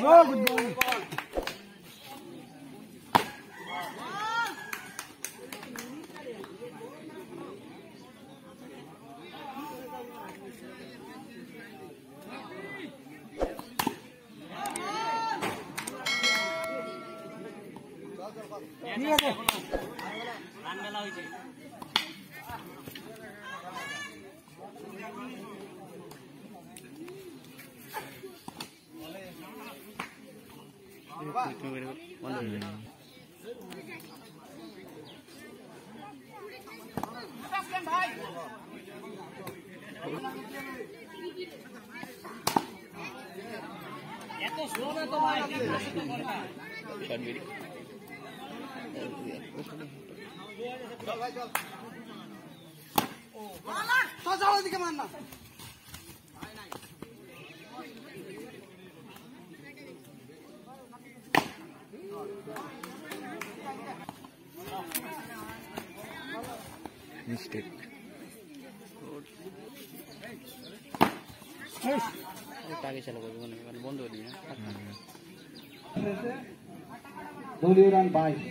No, good ball. ঠিক আছে এত স্লো না তো ভাই চল ভাই চল যাও ওদিকে মার না মিস্টেক আগে চালু করব বন্ধ করে না দলীয় রান বাইশ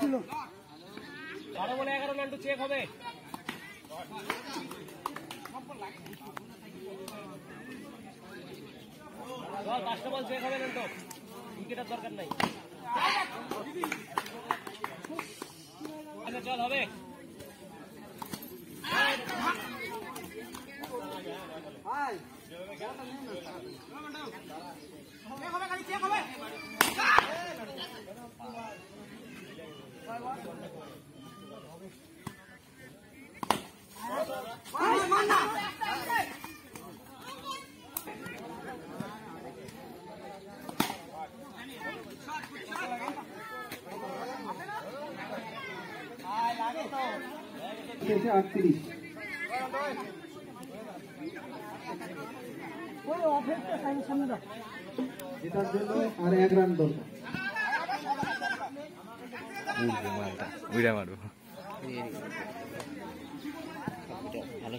ছিল বারো বলে এগারো, নান্টু চেক হবে। চল পাঁচটা বল চেক হবে নান্টু। উইকেটের দরকার নাই। আচ্ছা চল হবে হাই শেষে আটত্রিশ। জেতার জন্য আর এক রান দরকার। উইরা মারবো। ভালো